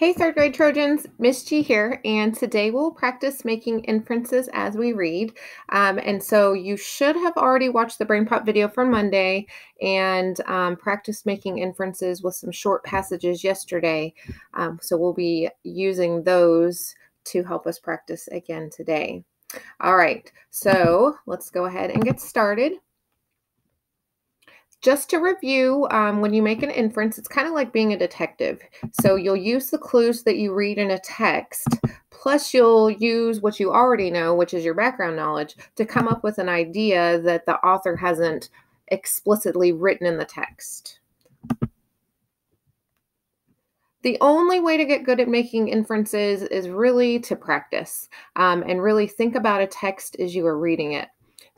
Hey, third grade Trojans, Miss G here, and today we'll practice making inferences as we read. Um, and so you should have already watched the BrainPop video from Monday and um, practiced making inferences with some short passages yesterday. Um, so we'll be using those to help us practice again today. All right, so let's go ahead and get started. Just to review, um, when you make an inference, it's kind of like being a detective. So you'll use the clues that you read in a text, plus you'll use what you already know, which is your background knowledge, to come up with an idea that the author hasn't explicitly written in the text. The only way to get good at making inferences is really to practice um, and really think about a text as you are reading it.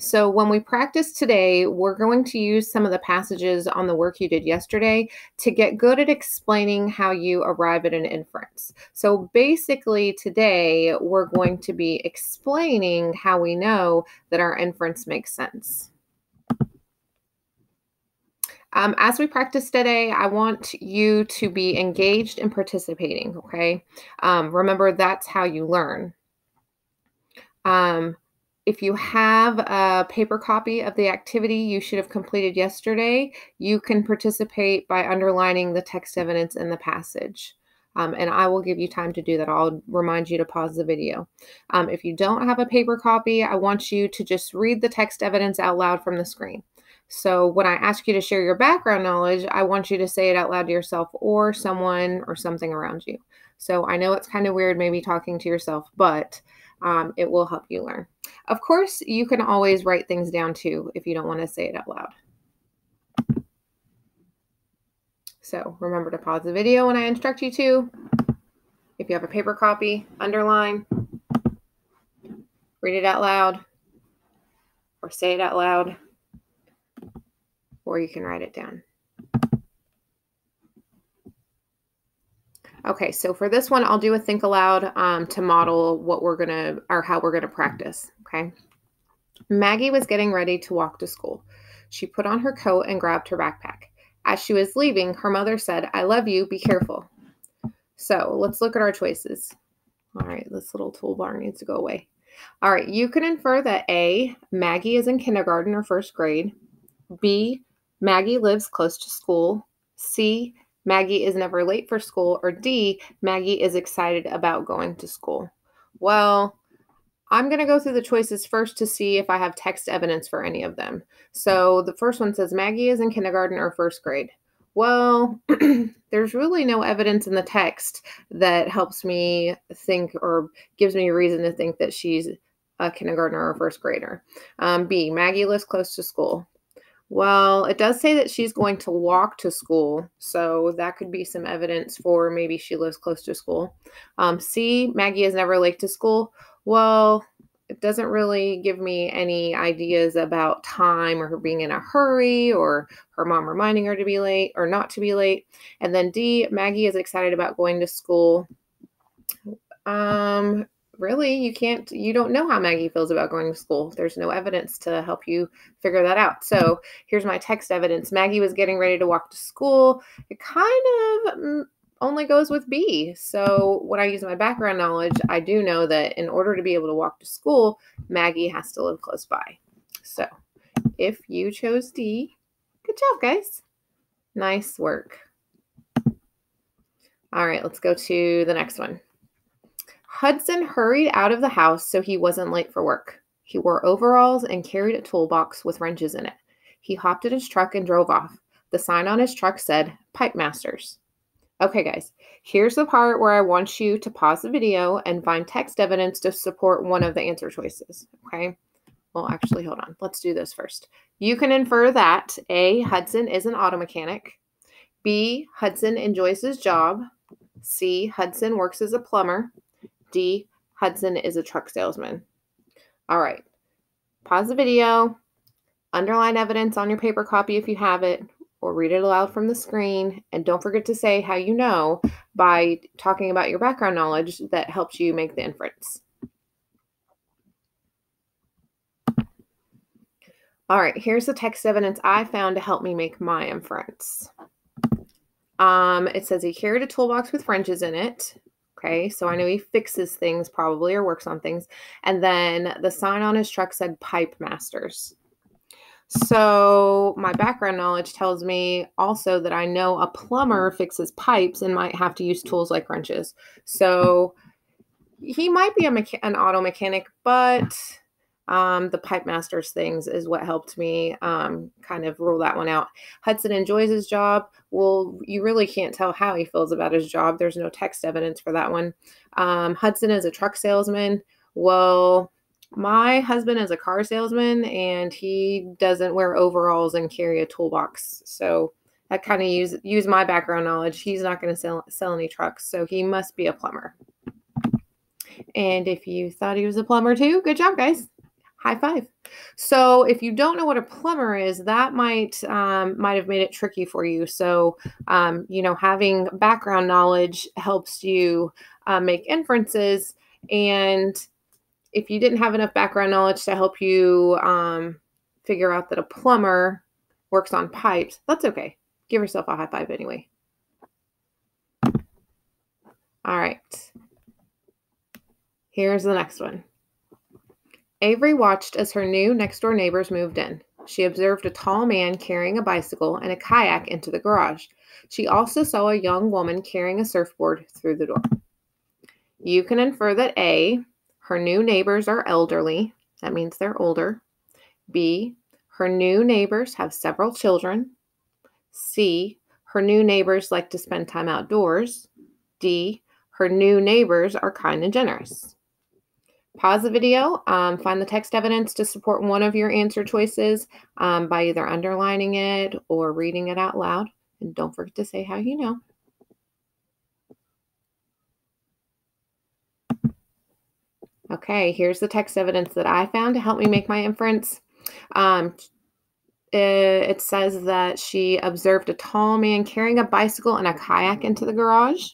So, when we practice today, we're going to use some of the passages on the work you did yesterday to get good at explaining how you arrive at an inference. So, basically, today we're going to be explaining how we know that our inference makes sense. Um, as we practice today, I want you to be engaged and participating, okay? Um, remember, that's how you learn. Um, if you have a paper copy of the activity you should have completed yesterday, you can participate by underlining the text evidence in the passage. Um, and I will give you time to do that. I'll remind you to pause the video. Um, if you don't have a paper copy, I want you to just read the text evidence out loud from the screen. So when I ask you to share your background knowledge, I want you to say it out loud to yourself or someone or something around you. So I know it's kind of weird maybe talking to yourself, but um, it will help you learn. Of course, you can always write things down too if you don't want to say it out loud. So remember to pause the video when I instruct you to. If you have a paper copy, underline, read it out loud, or say it out loud, or you can write it down. Okay, so for this one, I'll do a think aloud um, to model what we're going to, or how we're going to practice, okay? Maggie was getting ready to walk to school. She put on her coat and grabbed her backpack. As she was leaving, her mother said, I love you, be careful. So let's look at our choices. All right, this little toolbar needs to go away. All right, you can infer that A, Maggie is in kindergarten or first grade. B, Maggie lives close to school. C, Maggie is never late for school, or D, Maggie is excited about going to school? Well, I'm going to go through the choices first to see if I have text evidence for any of them. So the first one says Maggie is in kindergarten or first grade. Well, there's really no evidence in the text that helps me think or gives me a reason to think that she's a kindergartner or first grader. Um, B, Maggie lives close to school. Well, it does say that she's going to walk to school, so that could be some evidence for maybe she lives close to school. Um, C, Maggie is never late to school. Well, it doesn't really give me any ideas about time or her being in a hurry or her mom reminding her to be late or not to be late. And then D, Maggie is excited about going to school. Um, really you can't you don't know how maggie feels about going to school. There's no evidence to help you figure that out. So here's my text evidence. Maggie was getting ready to walk to school. It kind of mm, only goes with b. So when i use my background knowledge i do know that in order to be able to walk to school maggie has to live close by. So if you chose d good job guys. Nice work. All right let's go to the next one Hudson hurried out of the house so he wasn't late for work. He wore overalls and carried a toolbox with wrenches in it. He hopped in his truck and drove off. The sign on his truck said, Pipe Masters. Okay, guys, here's the part where I want you to pause the video and find text evidence to support one of the answer choices. Okay? Well, actually, hold on. Let's do this first. You can infer that A, Hudson is an auto mechanic. B, Hudson enjoys his job. C, Hudson works as a plumber. D. Hudson is a truck salesman. All right. Pause the video, underline evidence on your paper copy if you have it, or read it aloud from the screen. And don't forget to say how you know by talking about your background knowledge that helps you make the inference. All right, here's the text evidence I found to help me make my inference. Um, it says he carried a toolbox with wrenches in it. Okay, so I know he fixes things probably or works on things. And then the sign on his truck said Pipe Masters. So my background knowledge tells me also that I know a plumber fixes pipes and might have to use tools like wrenches. So he might be a mecha- an auto mechanic, but um, the pipe masters things is what helped me um, kind of rule that one out. Hudson enjoys his job. Well, you really can't tell how he feels about his job. There's no text evidence for that one. Um, Hudson is a truck salesman. Well, my husband is a car salesman and he doesn't wear overalls and carry a toolbox. So i kind of use use my background knowledge. He's not going to sell sell any trucks, so he must be a plumber. And if you thought he was a plumber too, good job, guys. High five. So if you don't know what a plumber is, that might um, might have made it tricky for you. So um, you know, having background knowledge helps you uh, make inferences. And if you didn't have enough background knowledge to help you um, figure out that a plumber works on pipes, that's okay. Give yourself a high five anyway. All right. Here's the next one. Avery watched as her new next door neighbors moved in. She observed a tall man carrying a bicycle and a kayak into the garage. She also saw a young woman carrying a surfboard through the door. You can infer that A, her new neighbors are elderly. That means they're older. B, her new neighbors have several children. C, her new neighbors like to spend time outdoors. D, her new neighbors are kind and generous. Pause the video, um, find the text evidence to support one of your answer choices um, by either underlining it or reading it out loud. And don't forget to say how you know. Okay, here's the text evidence that I found to help me make my inference. Um, it says that she observed a tall man carrying a bicycle and a kayak into the garage.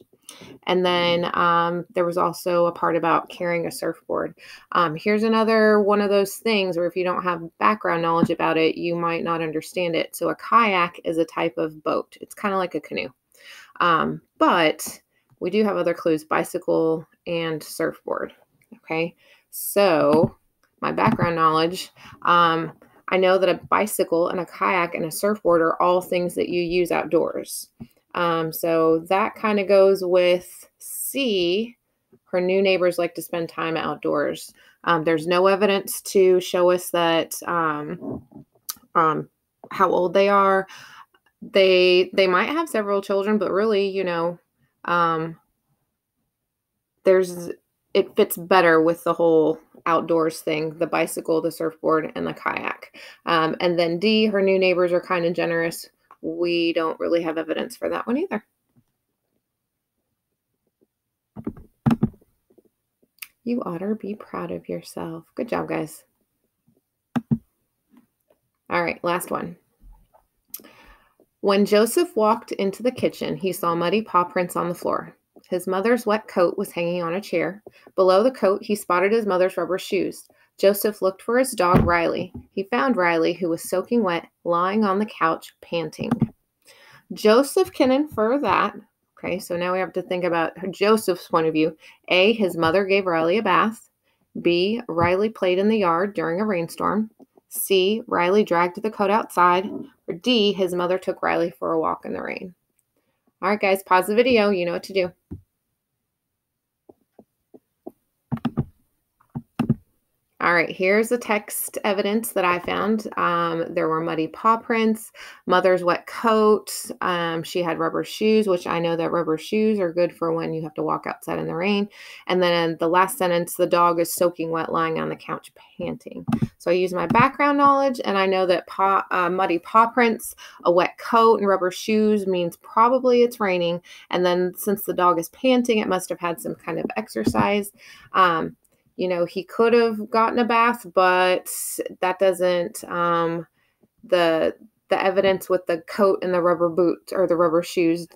And then um, there was also a part about carrying a surfboard. Um, here's another one of those things where if you don't have background knowledge about it, you might not understand it. So a kayak is a type of boat. It's kind of like a canoe. Um, but we do have other clues: bicycle and surfboard. Okay, so my background knowledge. Um, I know that a bicycle and a kayak and a surfboard are all things that you use outdoors. Um, so that kind of goes with C. Her new neighbors like to spend time outdoors. Um, there's no evidence to show us that um, um, how old they are. They they might have several children, but really, you know, um, there's it fits better with the whole outdoors thing the bicycle the surfboard and the kayak um, and then d her new neighbors are kind of generous we don't really have evidence for that one either. You to be proud of yourself. Good job, guys. All right, last one. When Joseph walked into the kitchen, he saw muddy paw prints on the floor. His mother's wet coat was hanging on a chair. Below the coat, he spotted his mother's rubber shoes. Joseph looked for his dog, Riley. He found Riley, who was soaking wet, lying on the couch, panting. Joseph can infer that. Okay, so now we have to think about Joseph's point of view. A, his mother gave Riley a bath. B, Riley played in the yard during a rainstorm. C, Riley dragged the coat outside. Or D, his mother took Riley for a walk in the rain. All right, guys, pause the video. You know what to do. All right, here's the text evidence that I found. Um, there were muddy paw prints, mother's wet coat. Um, she had rubber shoes, which I know that rubber shoes are good for when you have to walk outside in the rain. And then the last sentence, the dog is soaking wet, lying on the couch, panting. So I use my background knowledge, and I know that paw, uh, muddy paw prints, a wet coat, and rubber shoes means probably it's raining. And then since the dog is panting, it must have had some kind of exercise. Um, you know, he could have gotten a bath, but that doesn't um, the the evidence with the coat and the rubber boots or the rubber shoes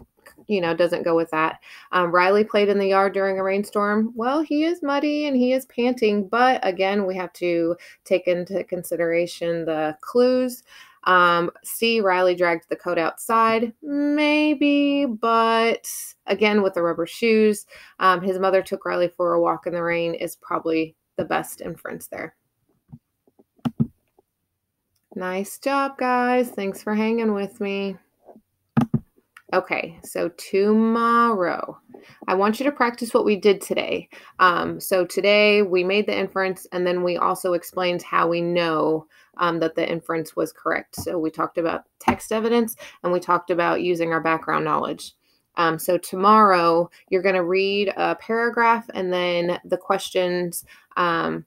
you know, doesn't go with that. Um, Riley played in the yard during a rainstorm. Well, he is muddy and he is panting, but again, we have to take into consideration the clues. Um, C, Riley dragged the coat outside. Maybe, but again, with the rubber shoes, um, his mother took Riley for a walk in the rain is probably the best inference there. Nice job, guys. Thanks for hanging with me. Okay, so tomorrow, I want you to practice what we did today. Um, so today we made the inference and then we also explained how we know um, that the inference was correct. So we talked about text evidence and we talked about using our background knowledge. Um, so tomorrow you're going to read a paragraph and then the questions. Um,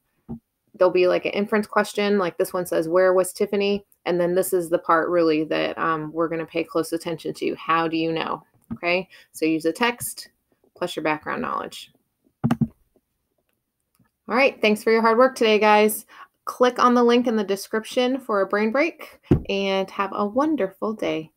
there'll be like an inference question, like this one says, "Where was Tiffany?" And then this is the part really that um, we're going to pay close attention to. How do you know? Okay, so use a text plus your background knowledge. All right, thanks for your hard work today, guys. Click on the link in the description for a brain break and have a wonderful day.